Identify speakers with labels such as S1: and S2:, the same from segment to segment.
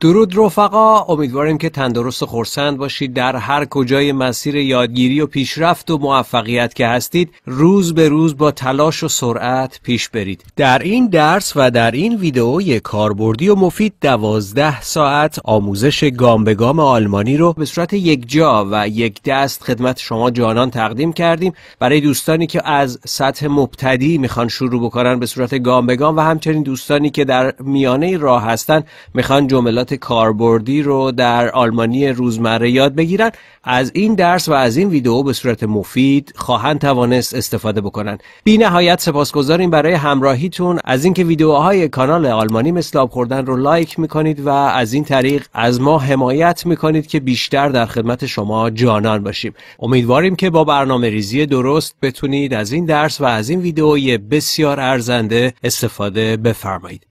S1: درود رفقا امیدواریم که تندرست و خورسند باشید. در هر کجای مسیر یادگیری و پیشرفت و موفقیت که هستید روز به روز با تلاش و سرعت پیش برید. در این درس و در این ویدیو یک کاربردی و مفید دوازده ساعت آموزش گام به گام آلمانی رو به صورت یک جا و یک دست خدمت شما جانان تقدیم کردیم. برای دوستانی که از سطح مبتدی می‌خوان شروع بکنن به صورت گام به گام و همچنین دوستانی که در میانه راه هستن می‌خوان جملات کاربردی رو در آلمانی روزمره یاد بگیرن. از این درس و از این ویدیو به صورت مفید خواهند توانست استفاده بکنن بی نهایت سپاسگزاریم برای همراهیتون. از اینکه ویدیوهای کانال آلمانی مثل آب خوردن رو لایک می‌کنید و از این طریق از ما حمایت می‌کنید که بیشتر در خدمت شما جانان باشیم. امیدواریم که با برنامه ریزی درست بتونید از این درس و از این ویدیوی بسیار ارزنده استفاده بفرمایید.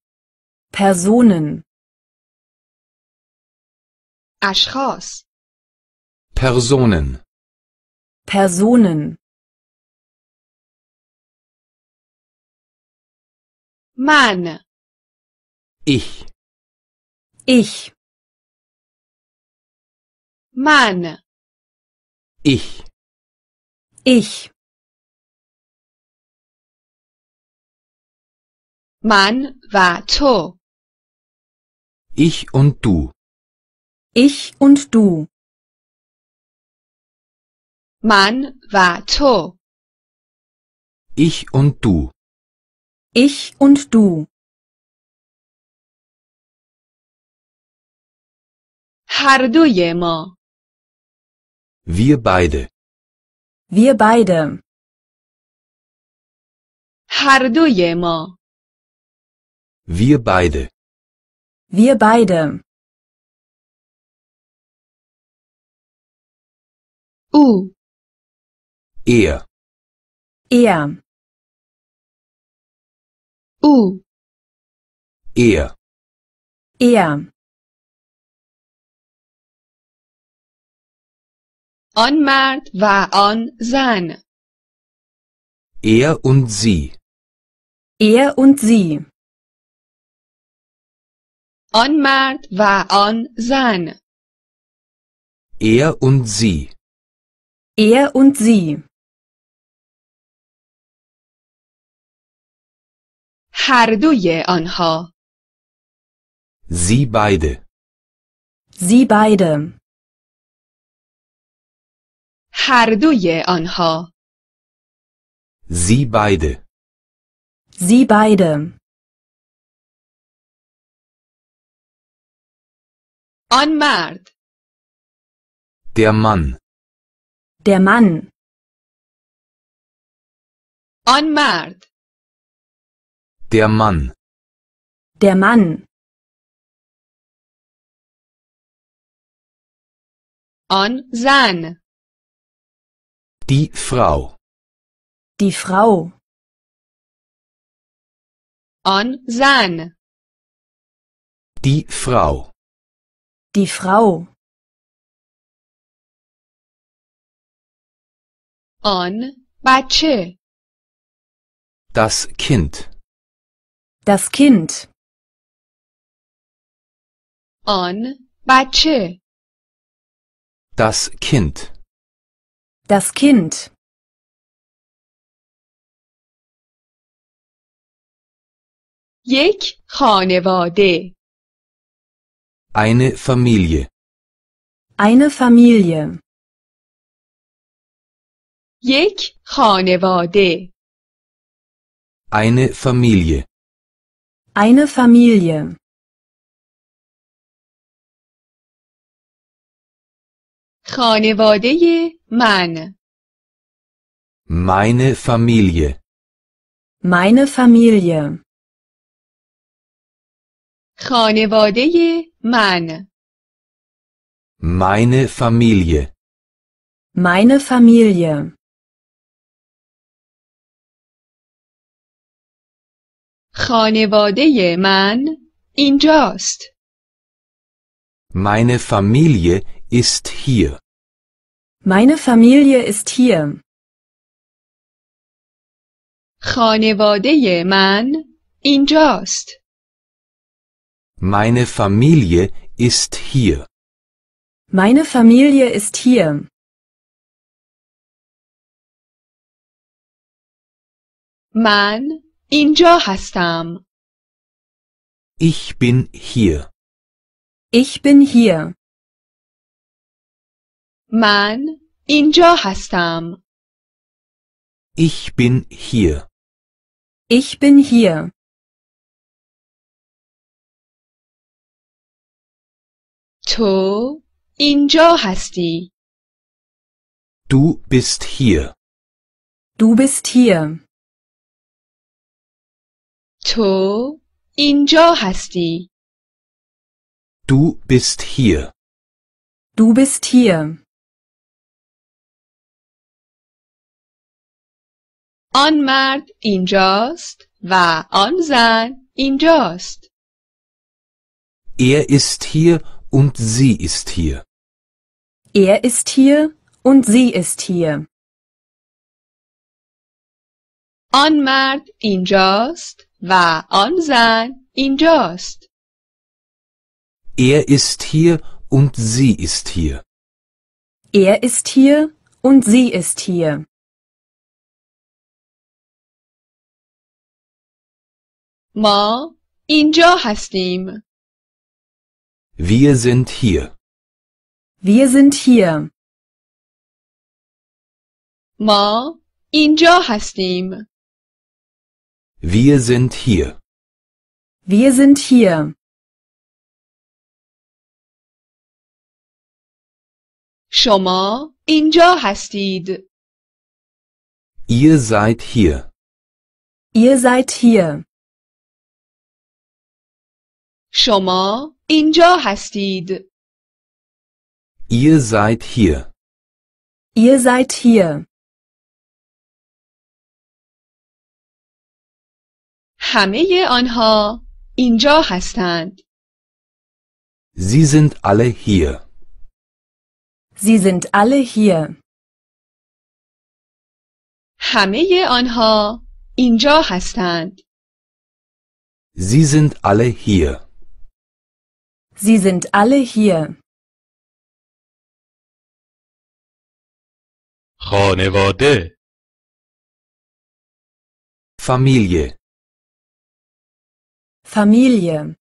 S2: Personen,
S3: اشخاص
S4: Personen.
S2: Personen,
S3: من
S4: Ich.
S2: ich,
S3: من
S4: Ich.
S2: ich,
S3: من و تو
S4: Ich und du.
S2: ich und du,
S3: من و تو
S4: Ich und du.
S2: ich und du,
S3: هر دوی ما
S4: Wir beide.
S2: wir beide,
S3: هر دوی ما
S4: Wir beide.
S2: wir beide,
S3: او
S4: Er.
S2: er,
S3: او
S4: Er.
S2: er,
S3: آن مرد و آن زن
S4: Er und sie.
S2: er und sie,
S3: آن مرد و آن زن
S4: Er und sie.
S2: er und sie,
S3: هر دوی آنها
S4: Sie beide.
S2: sie beide,
S3: هر دوی آنها
S4: Sie beide.
S2: sie beide,
S3: آن مرد
S4: Der Mann.
S2: der Mann,
S3: آن مرد
S4: Der Mann.
S2: der Mann,
S3: آن زن
S4: Die Frau.
S2: die Frau,
S3: آن زن
S4: Die Frau.
S2: die Frau,
S3: آن بچه
S4: Das Kind.
S2: das Kind,
S3: آن بچه
S4: Das Kind.
S2: das Kind,
S3: یک خانواده
S4: Eine Familie.
S2: eine Familie,
S3: یک خانواده
S4: Eine Familie.
S2: eine Familie,
S3: خانواده من
S4: Meine Familie.
S2: meine Familie,
S3: خانواده من
S4: Meine Familie.
S2: meine Familie,
S3: خانواده من اینجاست
S4: Meine Familie ist hier.
S2: meine Familie ist hier,
S3: خانواده من اینجاست
S4: Meine Familie ist hier.
S2: Meine Familie ist hier.
S3: من اینجا هستم.
S4: Ich bin hier.
S2: Ich bin hier.
S3: من اینجا هستم.
S4: Ich bin hier.
S2: Ich bin hier.
S3: تو اینجا هستی.
S4: Du bist hier.
S2: Du bist hier.
S3: تو اینجا هستی.
S4: Du bist hier.
S2: Du bist hier.
S3: آن مرد اینجاست و آن زن اینجاست.
S4: Er ist hier und sie ist hier.
S2: Er ist hier und sie ist hier.
S3: آن مرد اینجاست و آن زن اینجاست.
S4: Er ist hier und sie ist hier.
S2: Er ist hier und sie ist hier.
S3: ما اینجا هستیم.
S4: Wir sind hier.
S2: Wir sind hier.
S3: ما اینجا هستیم.
S4: Wir sind hier.
S2: Wir sind hier.
S3: شما اینجا هستید.
S4: Ihr seid hier.
S2: Ihr seid hier.
S3: شما اینجا هستید.
S4: Ihr seid hier.
S2: Ihr seid hier.
S3: همه آنها اینجا هستند.
S4: Sie sind alle hier.
S2: Sie sind alle hier.
S3: همه آنها اینجا هستند.
S4: Sie sind alle hier.
S2: Sie sind alle hier.
S5: خانواده
S4: Familie.
S2: Familie.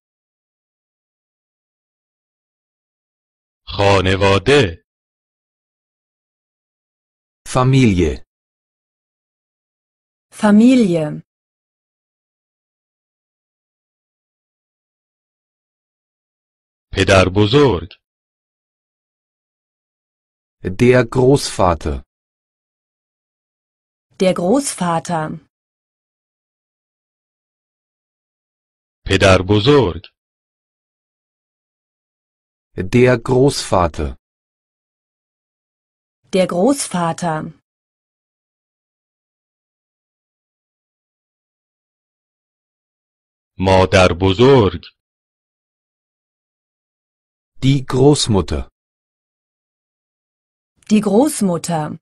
S5: خانواده
S4: Familie.
S2: Familie.
S5: پدر بزرگ
S4: Der Großvater.
S2: Der Großvater.
S5: پدر بزرگ
S4: Der Großvater.
S2: Der Großvater.
S5: مادر بزرگ
S4: Die Großmutter.
S2: Die Großmutter.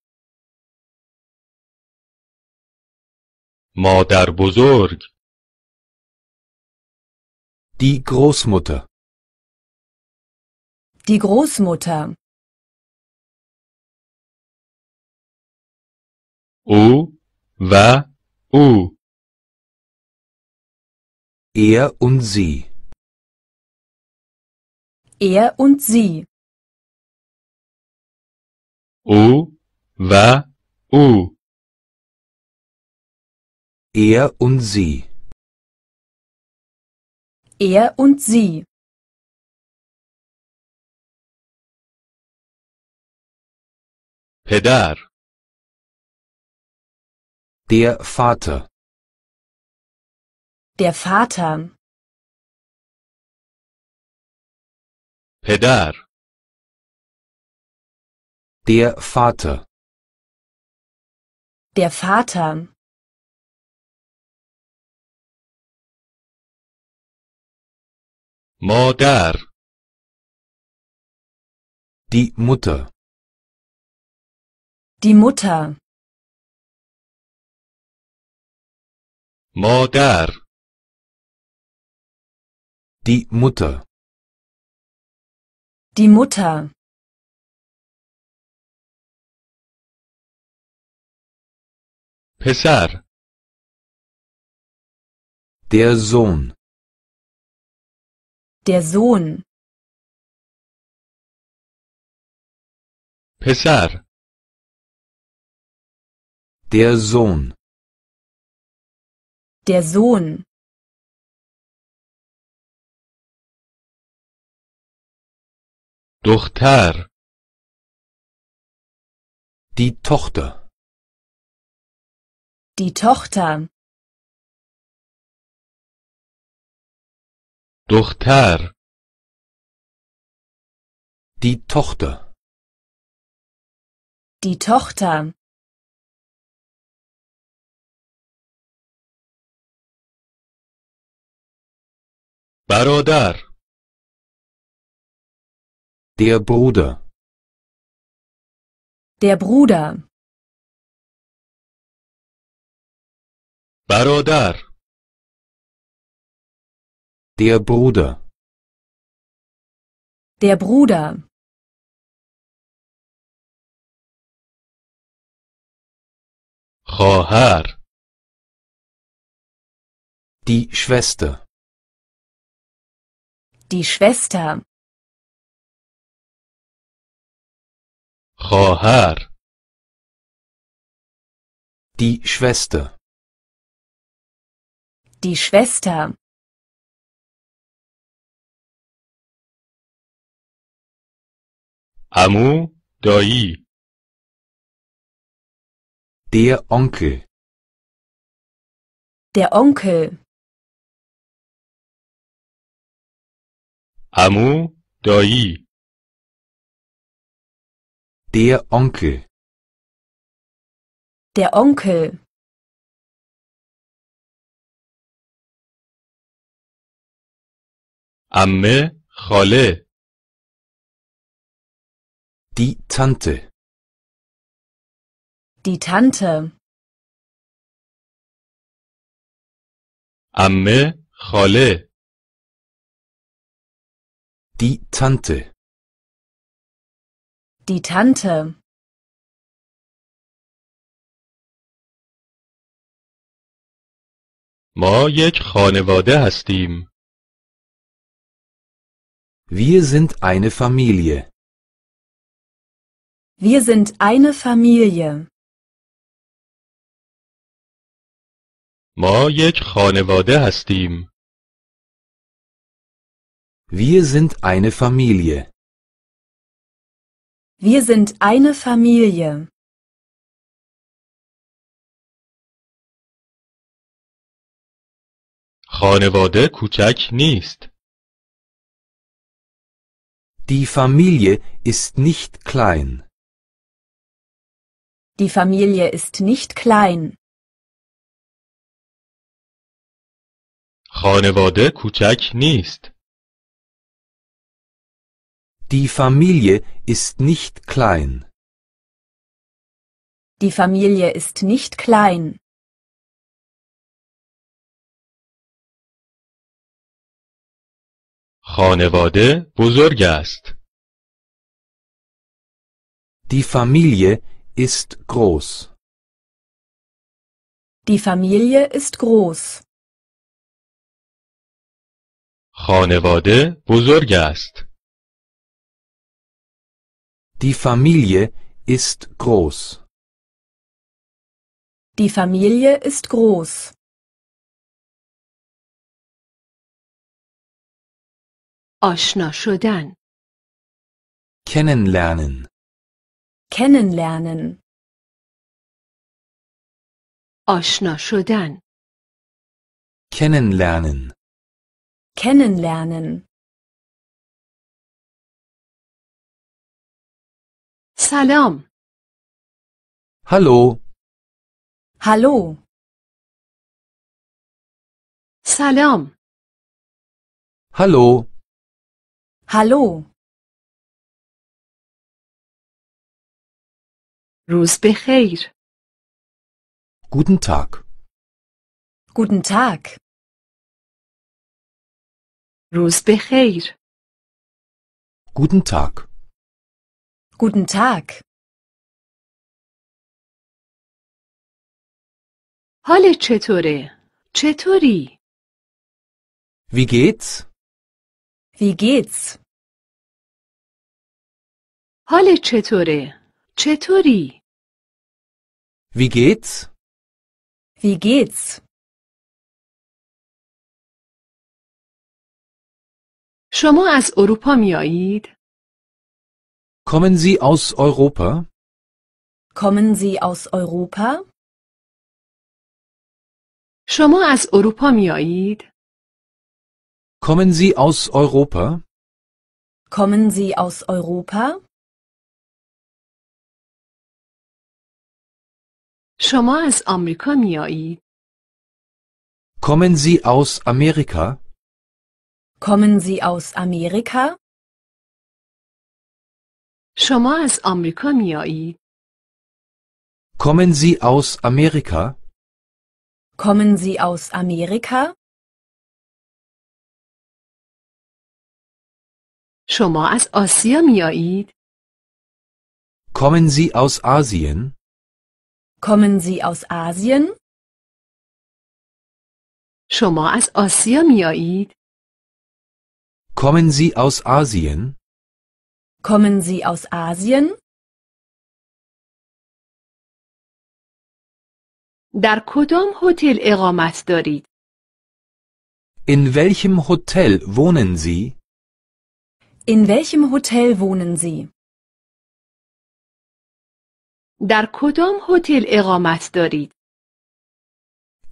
S5: مادر بزرگ
S4: Die Großmutter.
S2: Die Großmutter.
S5: او و او
S4: Er und sie.
S2: Er und sie.
S5: او و او
S4: Er und sie.
S2: Er und sie.
S5: پدر
S4: Der Vater.
S2: Der Vater.
S5: پدر
S4: Der Vater.
S2: Der Vater.
S5: مادر
S4: Die Mutter.
S2: Die Mutter.
S5: مادر
S4: Die Mutter.
S2: Die Mutter.
S5: پسر
S4: Der Sohn.
S2: Der Sohn.
S5: پسر
S4: Der Sohn.
S2: Der Sohn.
S5: دختر
S4: Die Tochter.
S2: Die Tochter.
S5: دختر
S4: Die Tochter.
S2: Die Tochter.
S5: برادر
S4: Der Bruder.
S2: Der Bruder.
S5: برادر
S4: Der Bruder.
S2: Der Bruder.
S5: خواهر
S4: Die Schwester.
S2: Die Schwester.
S5: خواهر
S4: Die Schwester.
S2: Die Schwester.
S5: عمو دایی
S4: Der Onkel.
S2: Der Onkel.
S5: عمو دایی
S4: Der Onkel.
S2: Der Onkel.
S5: عمه خاله
S4: Die Tante.
S2: Die Tante.
S5: عمه خاله
S4: Die Tante.
S2: Die Tante.
S5: ما یک خانواده هستیم
S4: Wir sind eine Familie.
S2: Wir sind eine Familie.
S5: ما یک خانواده هستیم
S4: Wir sind eine Familie.
S2: Wir sind eine Familie.
S5: خانواده کوچک نیست
S4: Die Familie ist nicht klein.
S2: Die Familie ist nicht klein.
S5: خانواده کوچک نیست
S4: Die Familie ist nicht klein.
S2: Die Familie ist nicht klein.
S5: خانواده بزرگ است
S4: Die Familie ist groß.
S2: Die Familie ist groß.
S5: خانواده بزرگ است
S4: Die Familie ist groß.
S2: Die Familie ist groß.
S6: آشنا شدن
S4: Kennenlernen.
S2: Kennenlernen.
S6: آشنا شدن
S4: Kennenlernen.
S2: Kennenlernen.
S6: سلام
S4: Hallo.
S2: Hallo.
S6: سلام
S4: Hallo.
S2: Hallo.
S6: روز بخیر
S4: Guten Tag.
S2: Guten Tag.
S6: روز بخیر.
S4: Guten Tag.
S2: Guten Tag.
S6: حالت چطوره؟ چطوری؟
S4: Wie geht's?
S2: Wie geht's?
S6: حالت چطوره؟ چطوری؟
S4: Wie geht's?
S2: Wie geht's?
S6: شما از اروپا میایید؟
S4: Kommen Sie aus Europa?
S2: Kommen Sie aus Europa?
S6: شما از اروپا میایید؟
S4: Kommen Sie aus Europa?
S2: Kommen Sie aus Europa?
S6: شما از آمریکا میایید؟
S4: Kommen Sie aus Amerika?
S2: Kommen Sie aus Amerika?
S6: شما از آمریکا میایید؟
S4: Kommen Sie aus Amerika?
S2: Kommen Sie aus Amerika?
S6: شما از آسیا میایید؟
S4: Kommen Sie aus Asien?
S2: Kommen Sie aus Asien?
S6: شما از آسیا میایید؟
S4: Kommen Sie aus Asien?
S2: Kommen Sie aus Asien?
S6: در کدام هتل اقامت دارید؟
S4: In welchem Hotel wohnen Sie?
S2: In welchem Hotel wohnen Sie?
S6: در کدام هتل اقامت دارید؟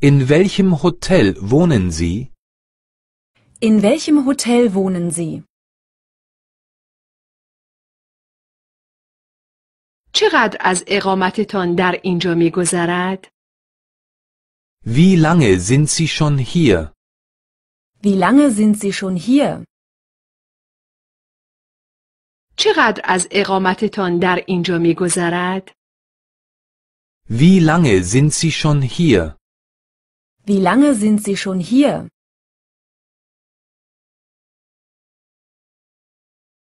S4: In welchem Hotel wohnen Sie?
S2: In welchem Hotel wohnen Sie?
S6: چقدر از اقامتتان در اینجا میگذرد؟
S4: Wie lange sind Sie schon hier?
S2: Wie lange sind Sie schon hier?
S6: چقدر از اقامتتان در اینجا میگذرد؟
S4: Wie lange sind Sie schon hier?
S2: Wie lange sind Sie schon hier?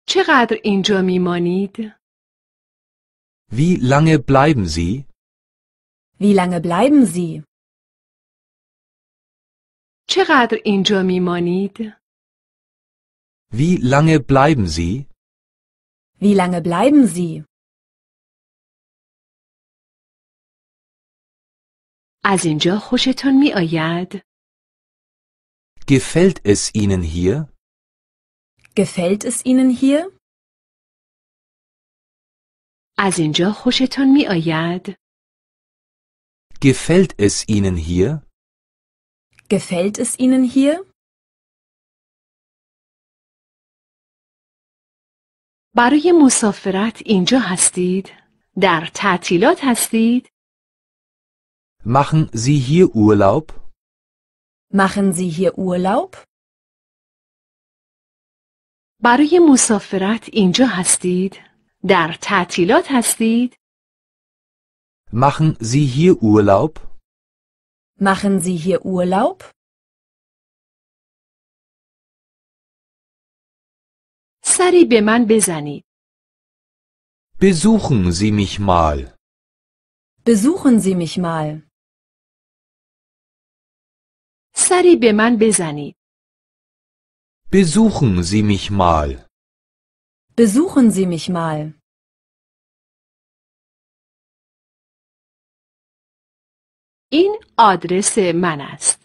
S6: چقدر اینجا میمانید؟
S4: Wie lange bleiben Sie?
S2: Wie lange bleiben Sie?
S6: چقدر اینجا میمانید؟
S4: Wie lange bleiben Sie?
S2: Wie lange bleiben Sie?
S6: از اینجا خوشتان می آید؟
S4: Gefällt es Ihnen hier?
S2: Gefällt es Ihnen hier?
S6: از اینجا خوشتان می آید؟
S4: Gefällt es Ihnen hier?
S2: Gefällt es Ihnen hier?
S6: برای مسافرت اینجا هستید؟ در تعطیلات هستید؟
S4: Machen Sie hier Urlaub?
S2: Machen Sie hier Urlaub?
S6: برای مسافرت اینجا هستید؟ در تعطیلات هستید؟
S4: Machen Sie hier Urlaub?
S2: Machen Sie hier Urlaub?
S6: سری به من بزنید.
S4: Besuchen Sie mich mal.
S2: Besuchen Sie mich mal.
S6: سری به من بزنید.
S4: Besuchen Sie mich mal.
S2: Besuchen Sie mich mal.
S6: این آدرس من است.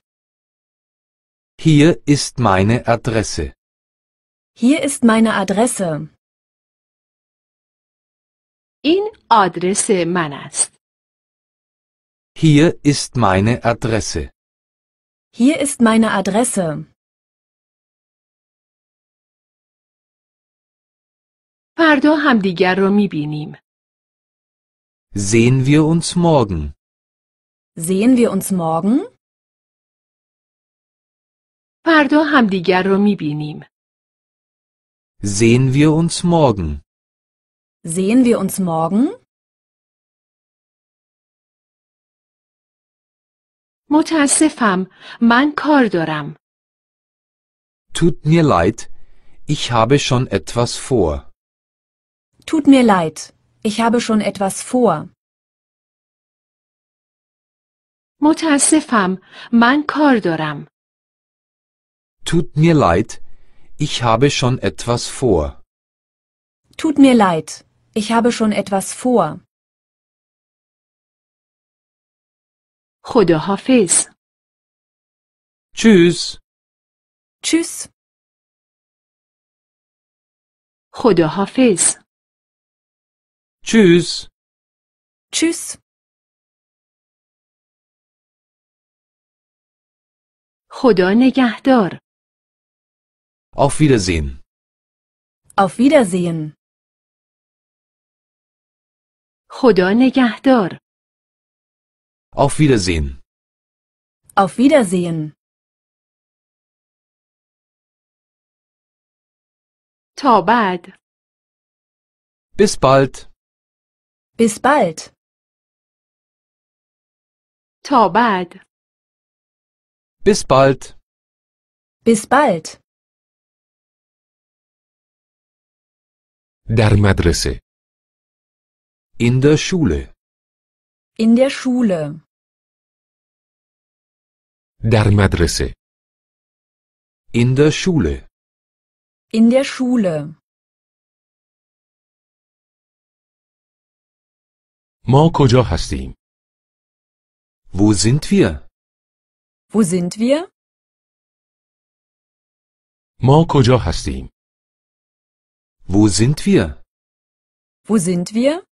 S4: Hier ist meine Adresse.
S2: Hier ist meine Adresse.
S6: این آدرس من است.
S4: Hier ist meine Adresse.
S2: Hier ist meine Adresse.
S6: فردا همدیگر را می بینیم.
S4: Sehen wir uns morgen.
S2: Sehen wir uns morgen?
S6: فردا همدیگر را می بینیم.
S4: Sehen wir uns morgen.
S2: Sehen wir uns morgen?
S6: متاسفم من کار دارم.
S7: Tut mir leid, ich habe schon etwas vor.
S2: Tut mir leid, ich habe schon etwas vor.
S6: متاسفم من کار دارم
S7: Tut mir leid, ich habe schon etwas vor.
S2: Tut mir leid, ich habe schon etwas vor.
S6: خداحافظ.
S7: چوز
S2: چوز
S6: خداحافظ.
S7: چوز
S2: چوز
S6: خدا نگهدار.
S7: auf wiedersehen
S2: auf wiedersehen
S6: خدا نگهدار.
S7: Auf Wiedersehen.
S2: Auf Wiedersehen.
S6: تا بعد
S7: Bis bald.
S2: Bis bald.
S6: تا بعد
S7: Bis bald.
S2: Bis bald.
S7: Der Madresse. In der Schule.
S2: In der Schule.
S7: Der Madresse. In der Schule.
S2: In der Schule.
S7: ما کجا هستیم؟ Wo sind wir?
S2: Wo sind wir?
S7: ما کجا هستیم؟ Wo sind wir?
S2: Wo sind wir?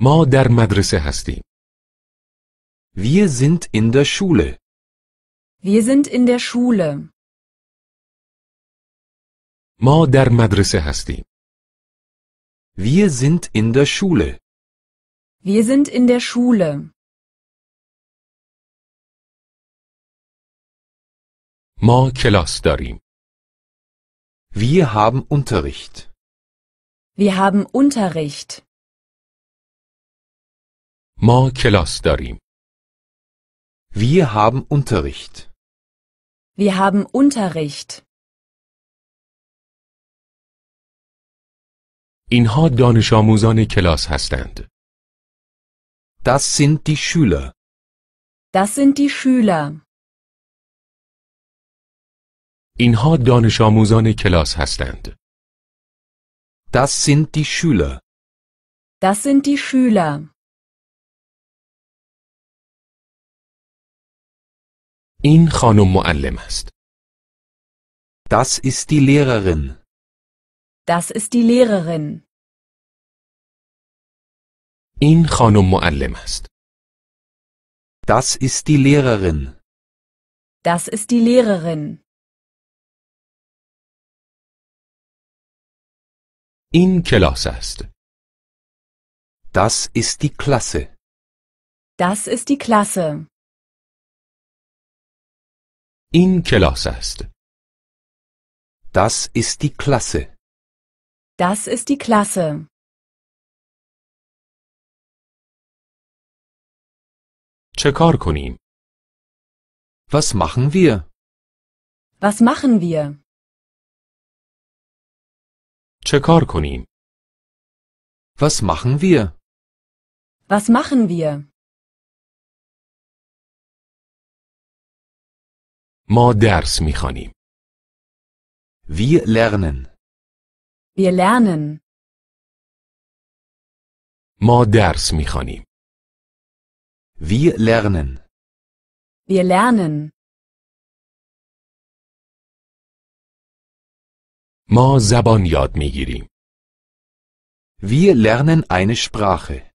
S7: ما در مدرسه هستیم. Wir sind in der Schule.
S2: Wir sind in der Schule.
S7: ما در مدرسه هستیم. Wir sind in der Schule.
S2: Wir sind in der Schule.
S7: ما کلاس داریم. Wir haben Unterricht.
S2: Wir haben Unterricht.
S7: ما کلاس داریم. Wir haben Unterricht.
S2: Wir haben Unterricht.
S7: اینها دانش آموزان کلاس هستند. Das sind die Schüler.
S2: Das sind die Schüler.
S7: اینها دانش آموزان کلاس هستند. Das sind die Schüler.
S2: Das sind die Schüler.
S7: این خانم معلم است. Das ist die Lehrerin.
S2: Das ist die Lehrerin.
S7: این خانم معلم است. Das ist die Lehrerin.
S2: Das ist die Lehrerin.
S7: این کلاس است. Das ist die Klasse.
S2: Das ist die Klasse.
S7: این کلاس است. Das ist die Klasse.
S2: Das ist die Klasse.
S7: چه کار کنیم؟ Was machen wir?
S2: Was machen wir?
S7: چه کار کنیم؟ Was machen wir?
S2: Was machen wir?
S7: ما درس میخوانیم. Wir lernen.
S2: Wir lernen.
S7: ما درس میخوانیم. Wir lernen.
S2: Wir lernen.
S7: ما زبان یاد میگیریم. Wir lernen eine Sprache.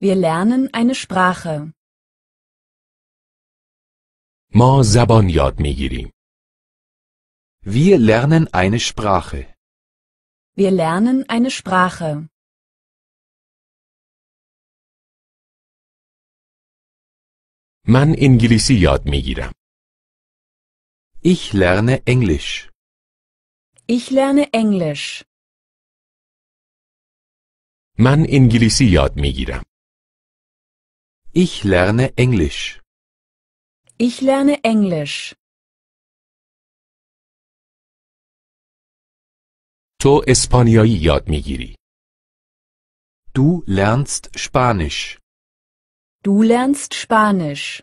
S2: Wir lernen eine Sprache.
S7: ما زبان یاد میگیریم. Wir lernen eine Sprache.
S2: Wir lernen eine Sprache.
S7: من انگلیسی یاد میگیرم. Ich lerne Englisch.
S2: Ich lerne Englisch.
S7: من انگلیسی یاد میگیرم. Ich lerne Englisch.
S2: Ich lerne Englisch.
S7: تو اسپانیایی یاد میگیری.
S4: Du lernst Spanisch.
S2: Du lernst Spanisch.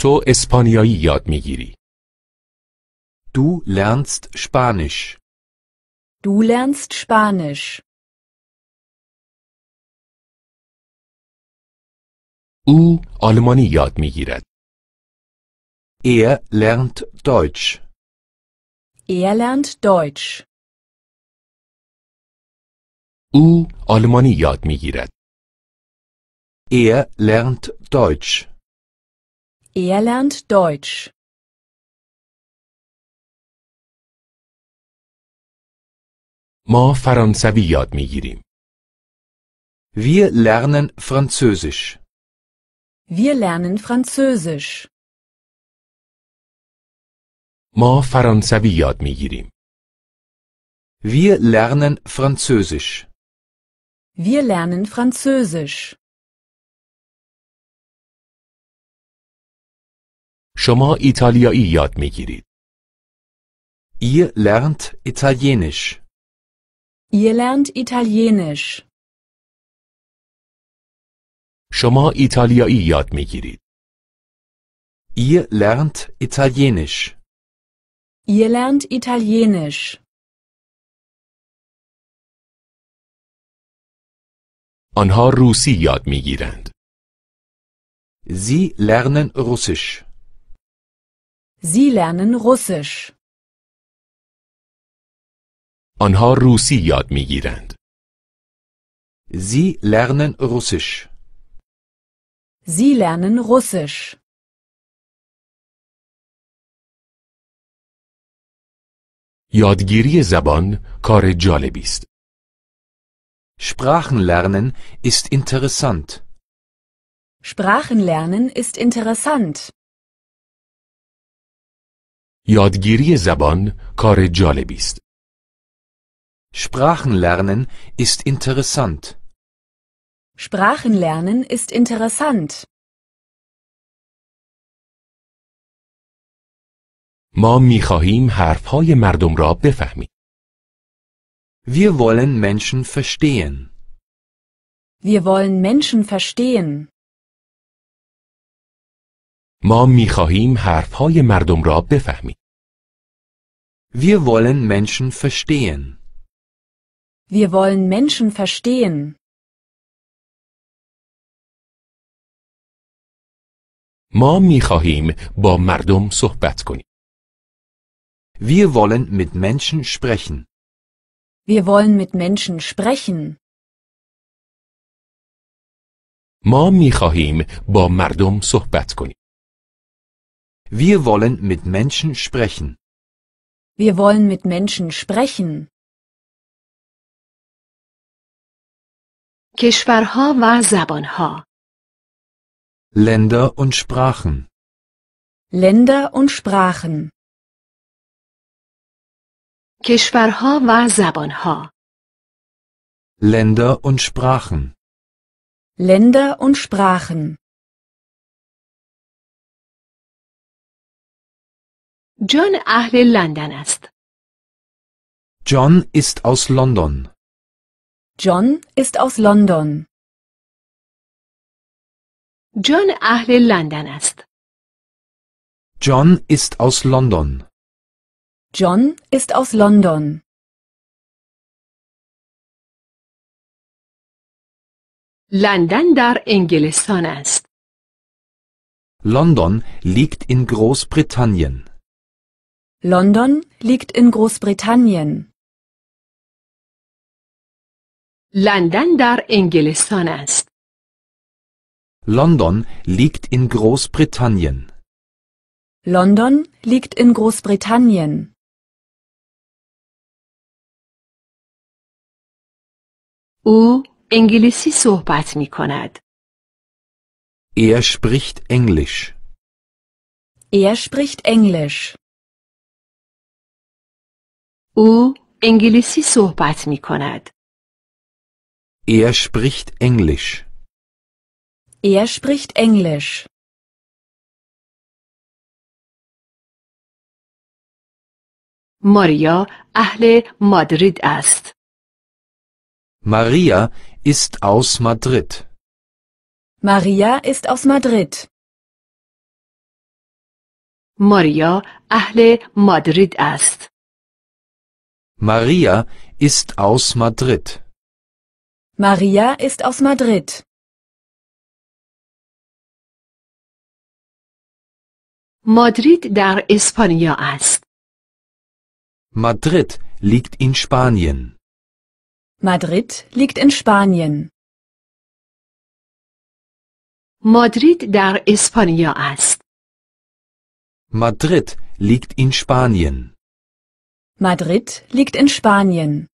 S7: تو اسپانیایی یاد میگیری.
S4: Du lernst Spanisch.
S2: Du lernst Spanisch.
S7: او آلمانی یاد میگیرد.
S4: Er lernt Deutsch.
S2: Er lernt Deutsch.
S7: او آلمانی یاد میگیرد.
S4: Er lernt Deutsch.
S2: Er lernt Deutsch.
S7: ما فرانسوی یاد میگیریم.
S4: Wir lernen Französisch.
S2: Wir lernen Französisch.
S7: ما فرانسوی یاد میگیریم.
S4: Wir lernen Französisch.
S2: Wir lernen Französisch.
S7: شما ایتالیایی یاد میگیرید.
S4: Ihr lernt Italienisch.
S2: Ihr lernt Italienisch.
S7: شما ایتالیایی یاد میگیرید.
S4: Ihr lernt Italienisch.
S2: Ihr lernt Italienisch.
S7: آنها روسی یاد میگیرند.
S4: Sie lernen Russisch.
S2: Sie lernen Russisch.
S7: آنها روسی یاد میگیرند.
S4: Sie lernen Russisch.
S2: Sie lernen Russisch.
S7: یادگیری زبان کار جالبی است.
S4: Sprachenlernen ist interessant.
S2: Sprachenlernen ist interessant.
S7: یادگیری زبان کار جالبی است.
S4: Sprachenlernen ist interessant.
S2: Sprachenlernen ist interessant.
S7: ما میخواهیم حرفهای مردم را بفهمیم.
S4: Wir wollen Menschen verstehen.
S2: Wir wollen Menschen verstehen.
S7: ما میخواهیم حرفهای مردم را بفهمیم.
S4: Wir wollen Menschen verstehen.
S2: Wir wollen Menschen verstehen.
S7: ما میخواهیم با مردم صحبت کنیم.
S4: Wir wollen mit Menschen sprechen.
S2: Wir wollen mit Menschen sprechen.
S7: ما میخواهیم با مردم صحبت کنیم.
S4: Wir wollen mit Menschen sprechen.
S2: Wir wollen mit Menschen sprechen.
S6: کشورها و زبانها
S4: Länder und Sprachen.
S2: Länder und Sprachen.
S6: کشورها و زبانها
S4: Länder und Sprachen.
S2: Länder und Sprachen.
S6: جان اهل لندن است.
S4: John ist aus London.
S2: John ist aus London.
S6: جان اهل لندن است.
S4: John ist aus London.
S2: John ist aus London.
S6: لندن در انگلستان است.
S4: London liegt in Großbritannien.
S2: London liegt in Großbritannien.
S6: لندن در انگلستان است.
S4: London liegt in Großbritannien.
S2: London liegt in Großbritannien.
S6: او انگلیسی صحبت می کند.
S4: Er spricht Englisch.
S2: Er spricht Englisch.
S6: او انگلیسی صحبت می کند.
S4: Er spricht Englisch.
S2: Er spricht Englisch.
S6: ماریا اهل مادرید است.
S4: Maria ist aus Madrid.
S2: Maria ist aus Madrid.
S6: ماریا اهل مادرید است.
S4: Maria ist aus Madrid.
S2: Maria ist aus Madrid.
S6: مادرید در اسپانیا است.
S4: Madrid liegt in Spanien.
S2: Madrid liegt in Spanien.
S6: مادرید در اسپانیا است.
S4: Madrid liegt in Spanien.
S2: Madrid liegt in Spanien.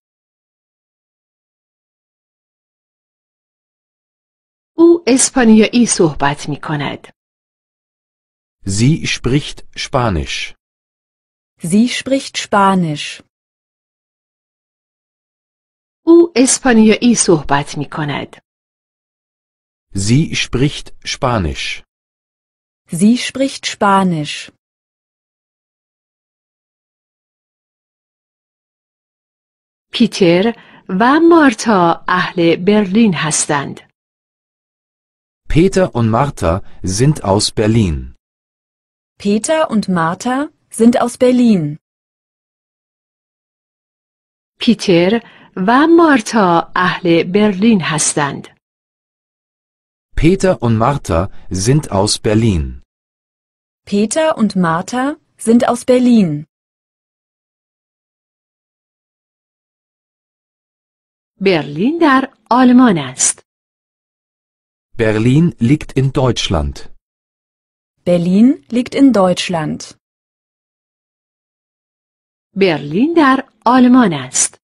S6: او اسپانیایی صحبت می کند.
S4: Sie spricht Spanisch.
S2: Sie spricht Spanisch.
S6: او اسپانیایی صحبت می کند.
S4: Sie spricht Spanisch.
S2: Sie spricht Spanisch.
S6: پیتر و مارتا اهل برلین هستند.
S4: Peter und Martha sind aus Berlin.
S2: Peter und Martha sind aus Berlin.
S6: پیتر و مارتا اهل برلین هستند.
S4: Peter und Martha sind aus Berlin.
S2: Peter und Martha sind aus Berlin.
S6: برلین در آلمان است.
S4: Berlin liegt in Deutschland.
S2: Berlin liegt in Deutschland.
S6: برلین در آلمان است.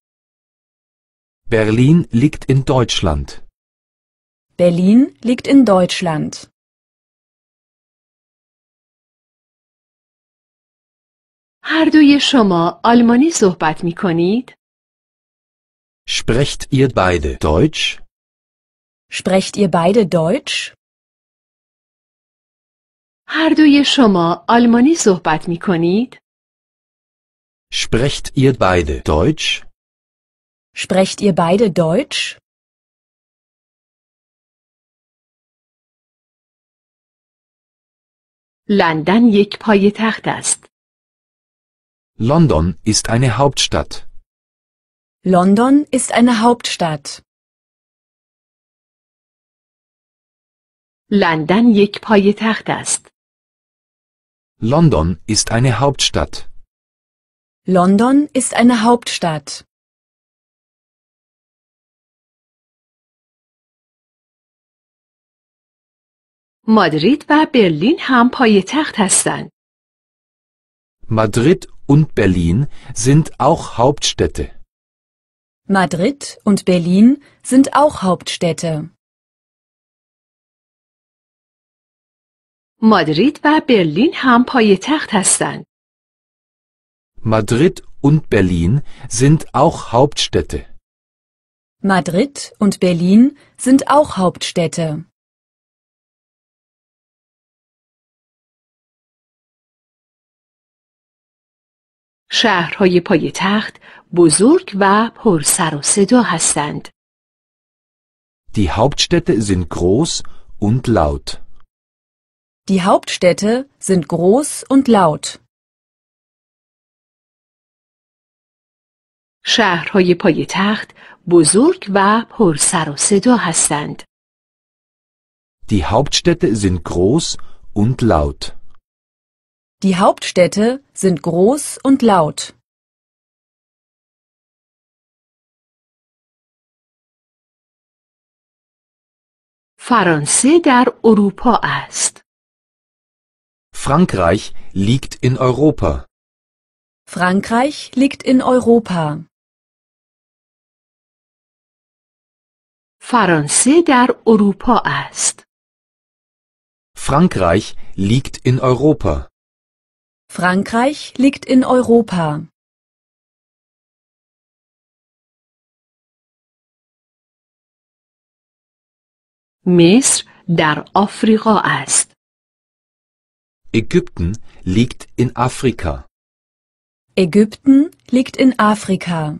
S4: Berlin liegt in Deutschland.
S2: Berlin liegt in Deutschland.
S6: هر دوی شما آلمانی صحبت می کنید؟
S4: Sprecht ihr beide Deutsch?
S2: Sprecht ihr beide Deutsch?
S6: هر دوی شما آلمانی صحبت می کنید؟
S4: Sprecht ihr beide Deutsch?
S2: Sprecht ihr beide Deutsch?
S6: لندن یک پایتخت است.
S4: London ist eine Hauptstadt.
S2: London ist eine Hauptstadt.
S6: لندن یک پایتخت است.
S4: London ist eine Hauptstadt.
S2: London ist eine Hauptstadt.
S6: مادرید و برلین هم پایتخت هستند.
S4: Madrid und Berlin sind auch Hauptstädte.
S2: Madrid und Berlin sind auch Hauptstädte.
S6: مادرید و برلین هم پایتخت هستند.
S4: Madrid und Berlin sind auch Hauptstädte.
S2: Madrid und Berlin sind auch Hauptstädte.
S6: شهرهای پایتخت بزرگ و پر سر و صدا هستند.
S4: Die Hauptstädte sind groß und laut.
S2: Die Hauptstädte sind groß und laut.
S6: شهرهای پایتخت بزرگ و پر سر و صدا هستند.
S4: Die Hauptstädte sind groß und laut.
S2: Die Hauptstädte sind groß und laut.
S6: فرانسه در اروپا است.
S4: Frankreich liegt in Europa.
S2: Frankreich liegt in Europa.
S6: فرانسه در اروپا است.
S4: Frankreich liegt in Europa.
S2: Frankreich liegt in Europa.
S6: مصر در آفریقا است.
S4: Ägypten liegt in Afrika.
S2: Ägypten liegt in Afrika.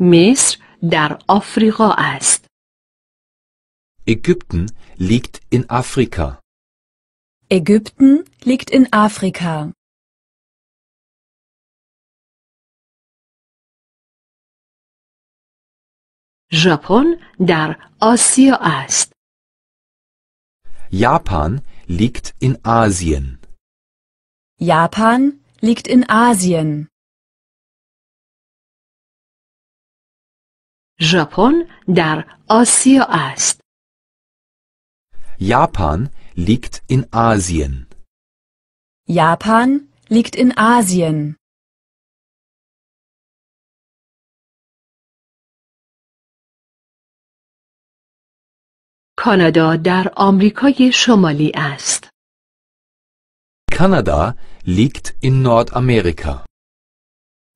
S6: مصر در آفریقا است.
S4: Ägypten liegt in Afrika.
S2: Ägypten liegt in Afrika.
S6: ژاپن در آسیا است.
S4: Japan liegt in Asien.
S2: Japan liegt in Asien.
S6: ژاپن در آسیا است.
S4: Japan liegt in Asien.
S2: Japan liegt in Asien.
S6: کانادا در آمریکای شمالی است.
S4: Kanada liegt in Nordamerika.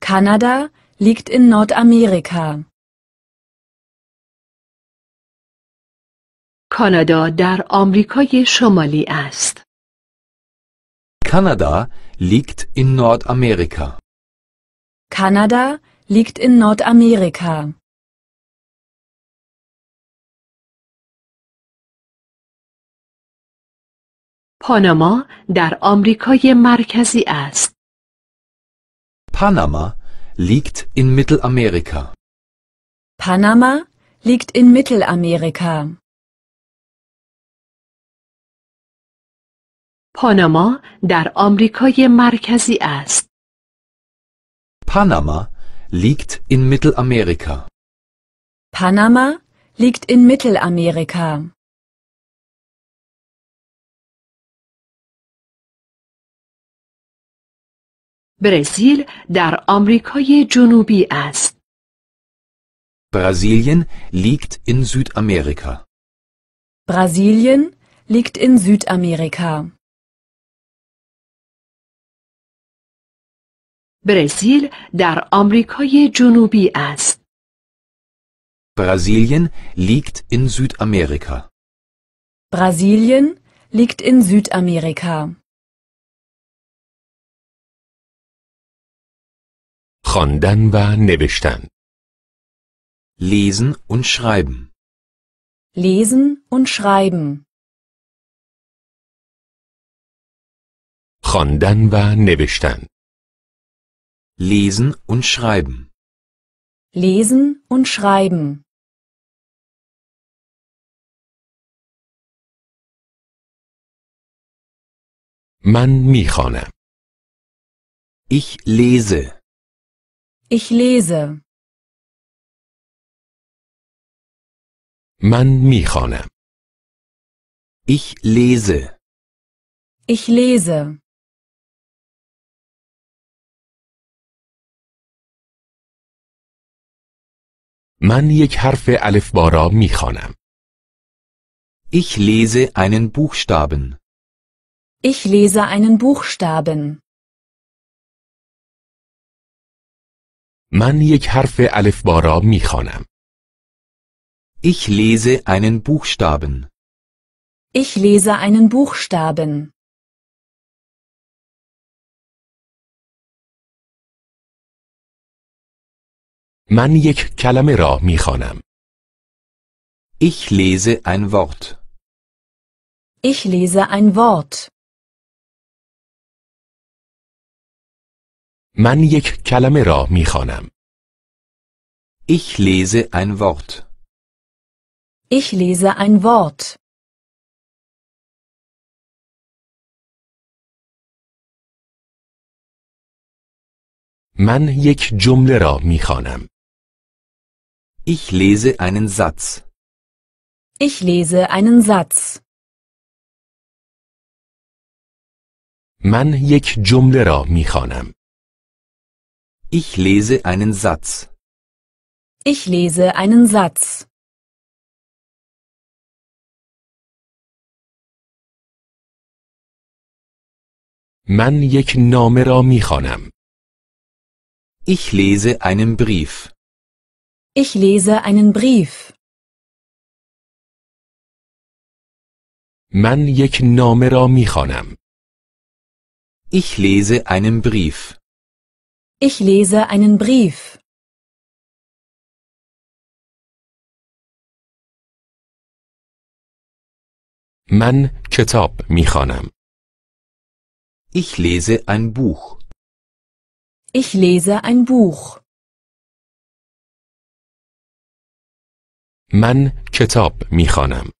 S2: Kanada liegt in Nordamerika.
S6: کانادا در آمریکای شمالی است.
S4: Kanada liegt in Nordamerika.
S2: Kanada liegt in Nordamerika.
S6: پاناما در آمریکای مرکزی است.
S4: Panama liegt in Mittelamerika.
S2: Panama liegt in Mittelamerika.
S6: پاناما در آمریکای مرکزی است.
S4: Panama liegt in Mittelamerika.
S2: Panama liegt in Mittelamerika.
S6: برزیل در آمریکای جنوبی است.
S4: Brasilien liegt in Südamerika.
S2: Brasilien liegt in Südamerika.
S6: برزیل در آمریکای جنوبی است.
S4: Brasilien liegt in Südamerika.
S2: Brasilien liegt in Südamerika.
S7: خواندن و نوشتن
S4: Lesen und schreiben.
S2: Lesen und schreiben.
S7: خواندن و نوشتن
S4: Lesen und schreiben.
S2: Lesen und schreiben.
S7: من میخوانم
S4: Ich lese.
S2: Ich lese.
S7: من میخوانم
S4: Ich lese.
S2: Ich lese.
S7: من یک حرف الفبا میخوانم
S4: Ich lese einen Buchstaben.
S2: Ich lese einen Buchstaben.
S7: من یک حرف الفبا میخوانم
S4: Ich lese einen Buchstaben.
S2: Ich lese einen Buchstaben.
S7: من یک کلمه را میخوانم
S4: Ich lese ein Wort.
S2: Ich lese ein Wort.
S7: من یک کلمه را می‌خوانم
S4: Ich lese ein Wort.
S2: Ich lese ein Wort.
S7: من یک جمله را می‌خوانم
S4: Ich lese einen Satz.
S2: Ich lese einen Satz.
S7: من یک جمله را می‌خوانم
S4: Ich lese einen Satz.
S2: Ich lese einen Satz.
S7: Man یک نامه را میخوانم.
S4: Ich lese einen Brief.
S2: Ich lese einen Brief.
S7: Man یک نامه را میخوانم.
S4: Ich lese einen Brief.
S2: Ich lese einen Brief.
S7: من کتاب می خوانم.
S4: Ich lese ein Buch.
S2: Ich lese ein Buch.
S7: من کتاب می خوانم.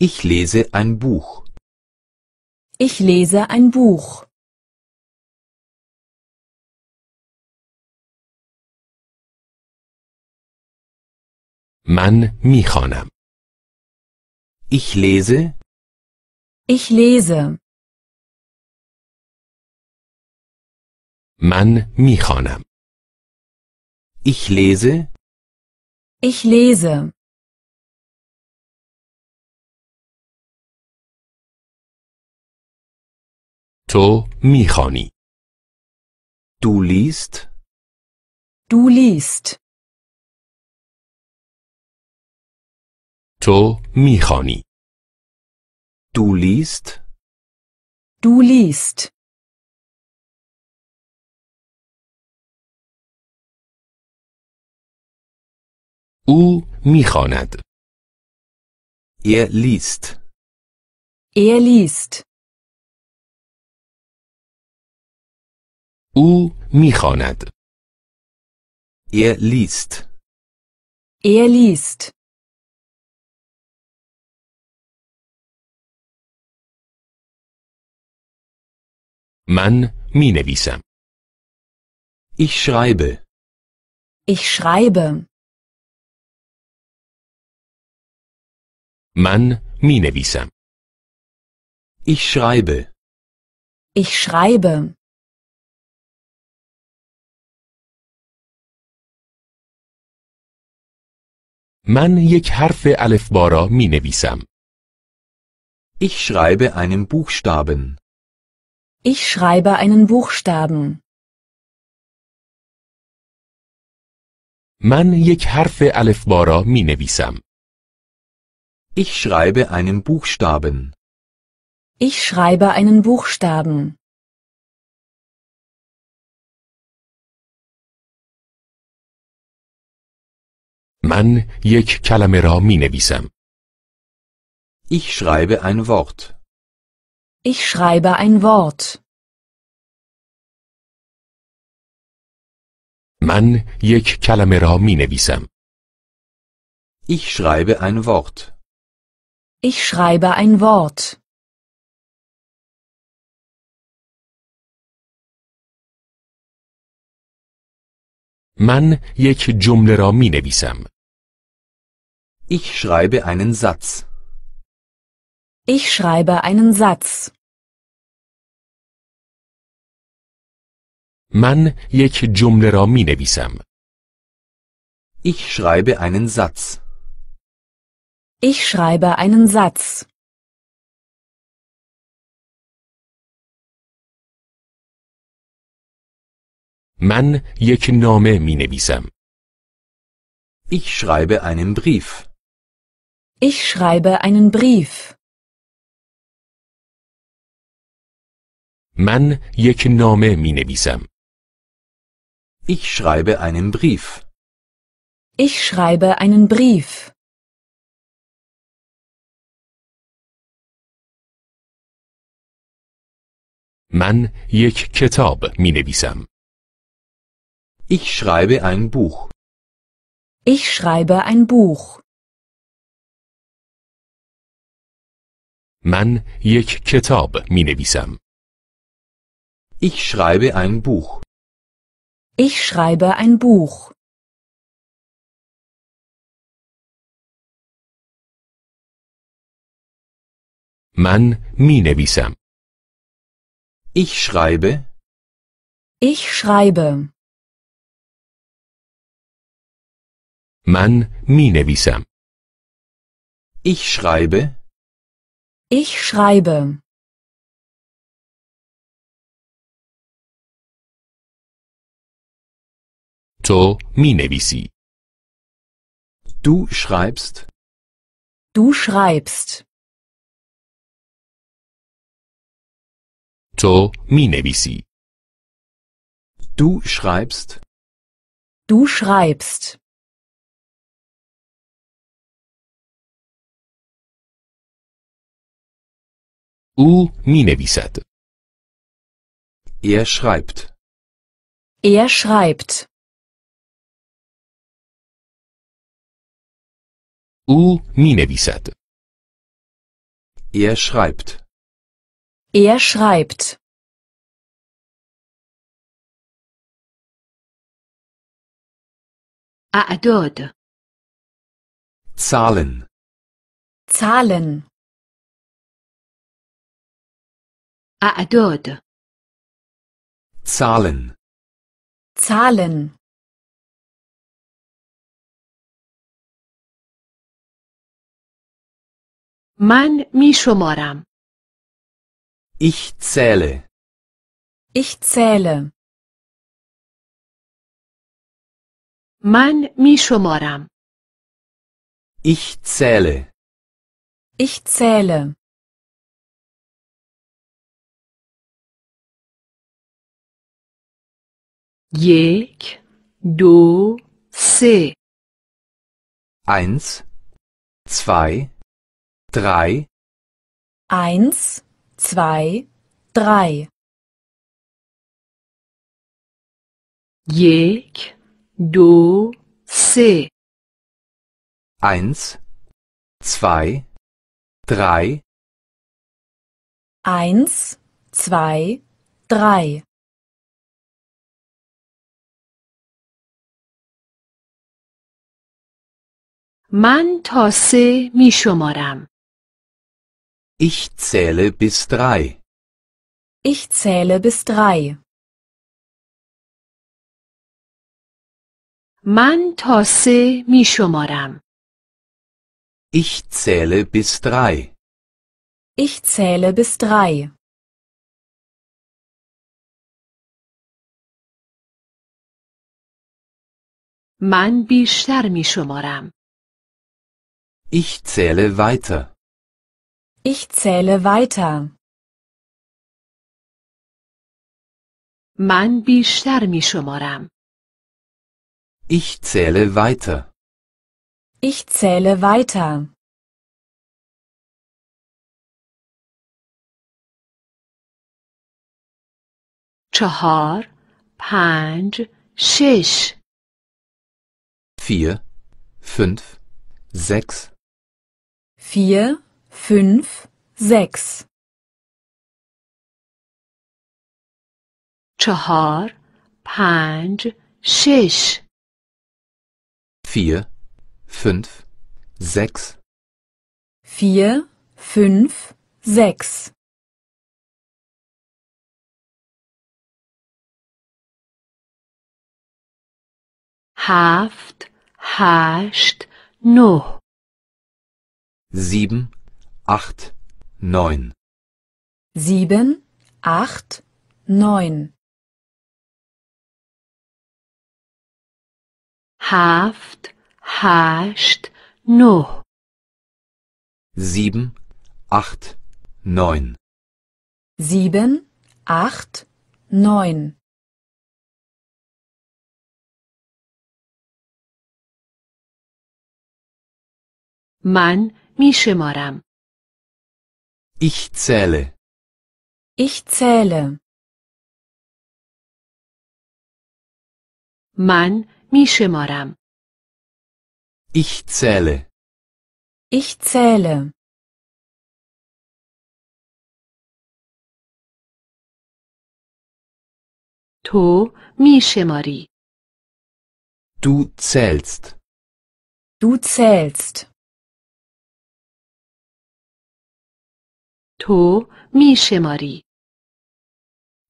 S4: Ich lese ein Buch.
S2: Ich lese ein Buch.
S7: من می خوانم.
S4: Ich lese.
S2: Ich lese.
S7: من می خوانم.
S4: Ich lese.
S2: Ich lese.
S7: تو می خوانی.
S4: Du liest.
S2: Du liest.
S7: تو می‌خوانی.
S4: دو لیست
S2: دو لیست
S7: او می‌خواند.
S4: ایر لیست
S2: ایر لیست
S7: او می‌خواند.
S4: ایر لیست
S2: ایر لیست
S7: من می نویسم.
S4: Ich schreibe.
S2: Ich schreibe.
S7: من می نویسم.
S4: Ich schreibe.
S2: Ich schreibe.
S7: من یک حرف الفبا را می نویسم.
S4: Ich schreibe einen Buchstaben.
S2: Ich schreibe einen Buchstaben.
S7: من یک حرف الفبا را می نویسم.
S4: Ich schreibe einen Buchstaben.
S2: Ich schreibe einen Buchstaben.
S7: من یک کلمه را می نویسم.
S4: Ich schreibe ein Wort.
S2: Ich schreibe ein Wort.
S7: من یک کلمه را می نویسم.
S4: Ich schreibe ein Wort.
S2: Ich schreibe ein Wort.
S7: من یک جمله را می نویسم.
S4: Ich schreibe einen Satz.
S2: Ich schreibe einen Satz.
S7: من یک جمله را می نویسم.
S4: Ich schreibe einen Satz.
S2: Ich schreibe einen Satz.
S7: من یک نامه می نویسم.
S4: Ich schreibe einen Brief.
S2: Ich schreibe einen Brief.
S7: من یک نامه می نویسم.
S4: Ich schreibe einen Brief.
S2: Ich schreibe einen Brief.
S7: من یک کتاب می نویسم.
S4: Ich schreibe ein Buch.
S2: Ich schreibe ein Buch.
S7: من یک کتاب می نویسم.
S4: Ich schreibe ein Buch.
S2: Ich schreibe ein Buch.
S7: من می نویسم.
S4: Ich schreibe.
S2: Ich schreibe.
S7: من می نویسم.
S4: Ich schreibe.
S2: Ich schreibe.
S7: تو می نویسی.
S4: Du schreibst.
S2: Du schreibst.
S7: تو می نویسی.
S4: Du schreibst.
S2: Du schreibst.
S7: او می نویسد.
S4: Er schreibt.
S2: Er schreibt.
S7: او می نویسد.
S4: Er schreibt.
S2: Er schreibt.
S6: اعداد
S4: Zahlen.
S2: Zahlen.
S6: اعداد
S4: Zahlen.
S2: Zahlen.
S6: من می شمارم
S4: Ich zähle.
S2: Ich zähle.
S6: من می شمارم
S4: Ich zähle.
S2: Ich zähle.
S6: یک دو سه
S4: Eins, zwei, drei,
S2: Eins, zwei, drei.
S6: یک دو سه
S4: eins, zwei, drei,
S2: Eins, zwei, drei.
S6: من تا سه می شمارم
S4: ich zähle bis drei.
S2: Ich zähle bis drei.
S6: من تا سه می شمارم
S4: Ich zähle bis drei.
S2: Ich zähle bis drei.
S6: من بیشتر می شمارم
S4: Ich zähle weiter.
S2: Ich zähle weiter.
S6: من بیشتر می شمارم
S4: Ich zähle weiter.
S2: Ich zähle weiter.
S6: چهار پنج شش
S4: Vier, fünf, sechs,
S2: Vier, fünf, sechs.
S6: چهار پنج شش
S4: vier, fünf, sechs,
S2: Vier, fünf, sechs.
S6: هفت هشت نه
S4: sieben, acht, neun,
S2: Sieben, acht, neun.
S6: هفت هشت نه
S4: sieben, acht, neun,
S2: Sieben, acht, neun.
S6: من می شمارم
S4: ich zähle,
S2: Ich zähle.
S6: من می شمارم
S4: ich zähle,
S2: Ich zähle.
S6: تو می شماری
S4: du zählst,
S2: Du zählst.
S6: تو می شماری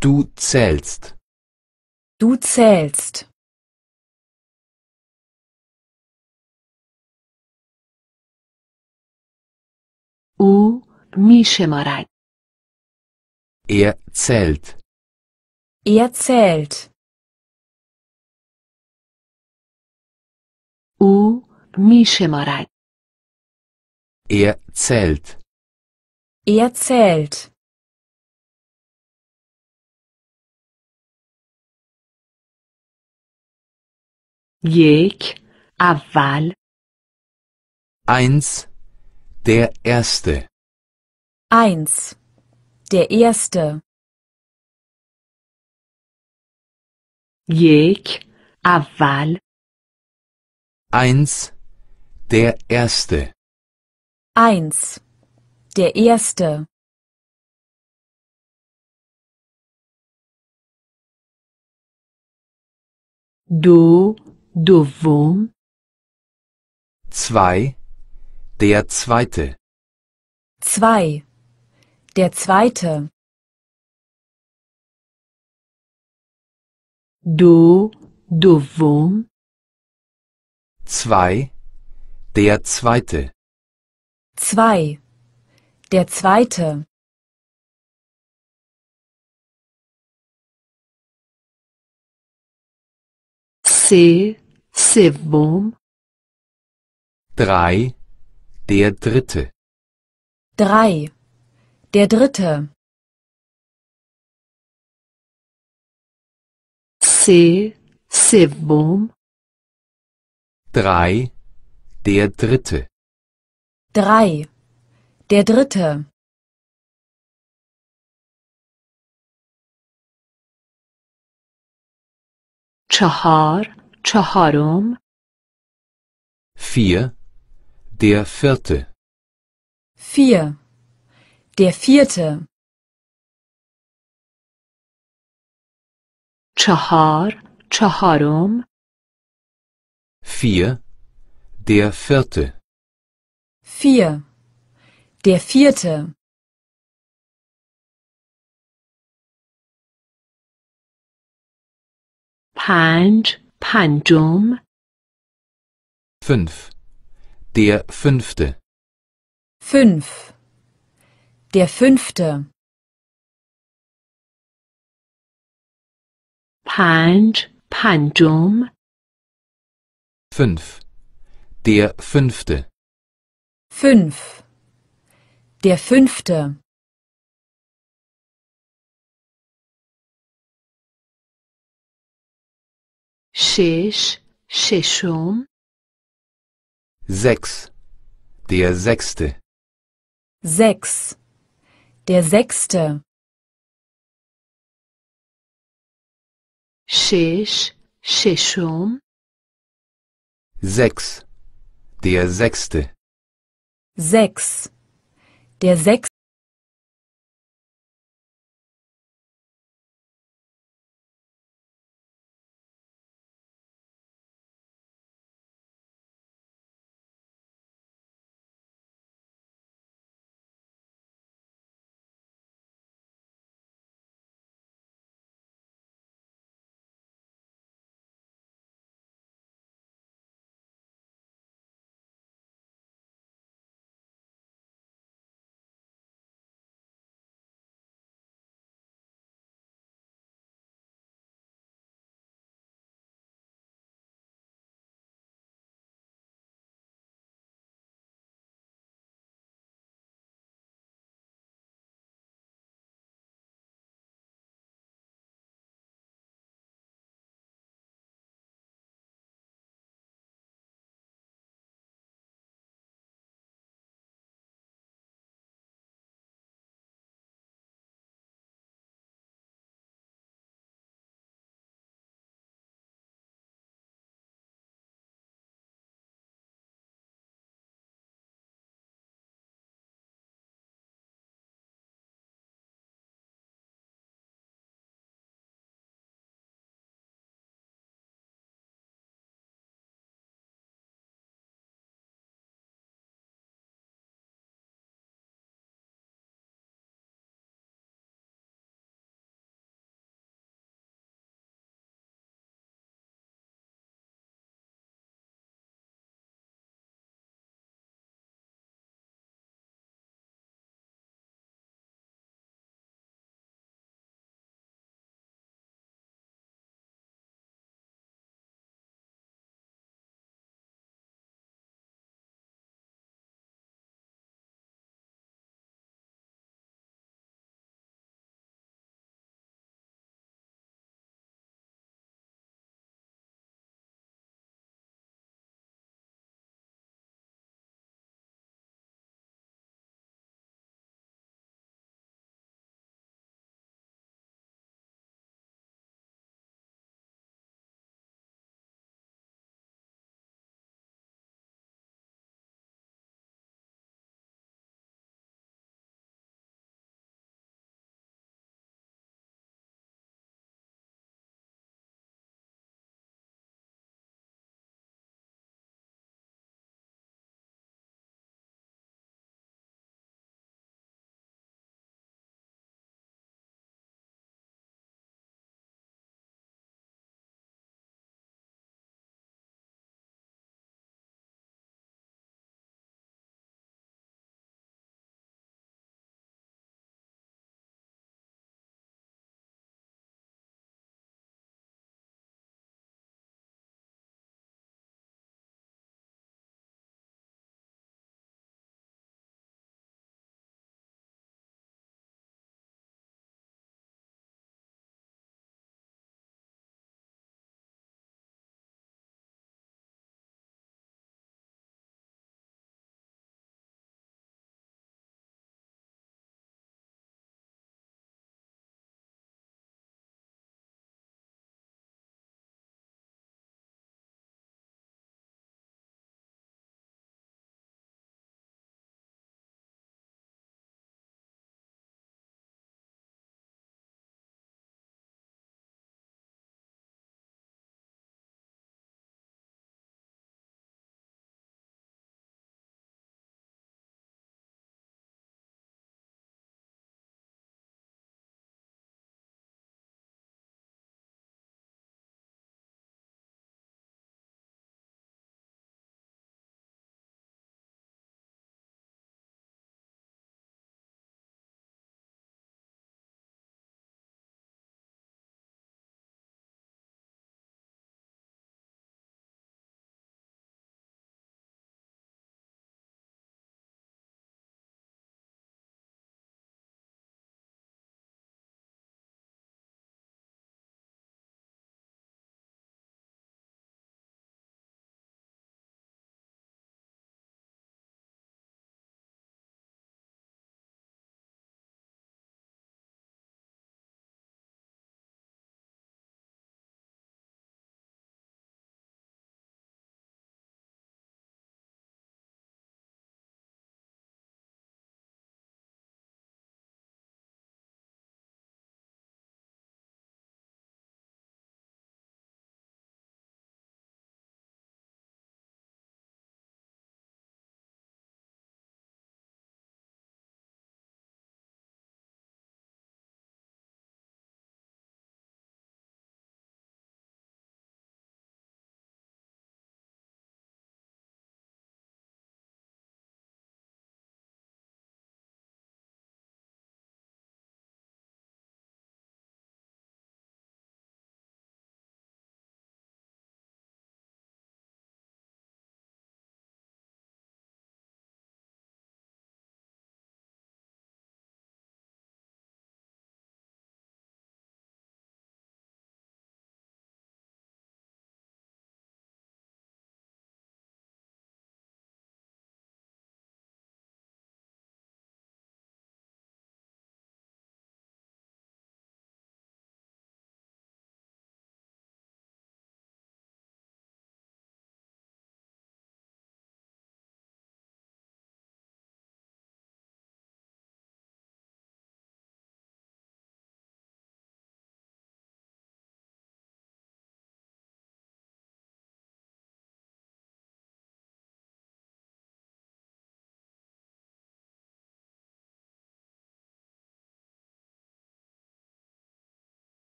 S4: du zählst,
S2: Du zählst.
S6: او می شمارد
S4: er zählt,
S2: Er zählt.
S6: او می شمارد
S4: er zählt,
S2: erzählt zählt.
S6: aval
S4: Eins, der Erste.
S2: Eins. Der Erste.
S6: یک aval
S4: Eins, der Erste.
S2: Eins. Der erste.
S6: Du, du dovon.
S4: Zwei. Der zweite.
S2: Zwei. Der zweite.
S6: Du, du dovon.
S4: Zwei. Der zweite.
S2: Zwei. Der zweite.
S6: C. Sevom.
S4: Drei. Der dritte.
S2: Drei. Der dritte.
S6: C. Sevom.
S4: Drei. Der dritte.
S2: Drei. Der Dritte.
S6: چهار چهارم
S4: Vier, der Vierte.
S2: Vier. Der Vierte.
S6: چهار چهارم
S4: Vier, der Vierte.
S2: Vier. Der Vierte.
S6: پنج پنجم
S4: Fünf, der Fünfte.
S2: Fünf. Der Fünfte.
S6: پنج پنجم
S4: Fünf, der Fünfte.
S2: Fünf. Der Fünfte.
S6: شش ششم
S4: Sechs, der Sechste.
S2: Sechs. Der Sechste.
S6: شش ششم
S4: Sechs, der Sechste.
S2: Sechs. Der Sechste.